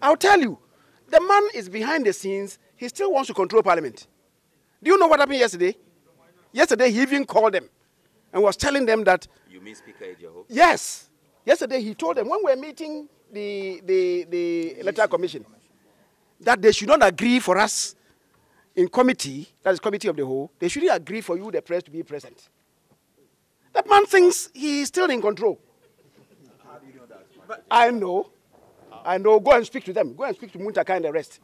I'll tell you, the man is behind the scenes. He still wants to control Parliament. Do you know what happened yesterday? Yesterday, he even called them and was telling them that. You mean Speaker Adjaho? Yes. Yesterday, he told them when we were meeting the, the, the electoral commission that they should not agree for us in committee, that is committee of the whole, they shouldn't agree for you, the press, to be present. That man thinks he is still in control. How do you know that? I know. I know. Go and speak to them. Go and speak to Muntaka and the rest.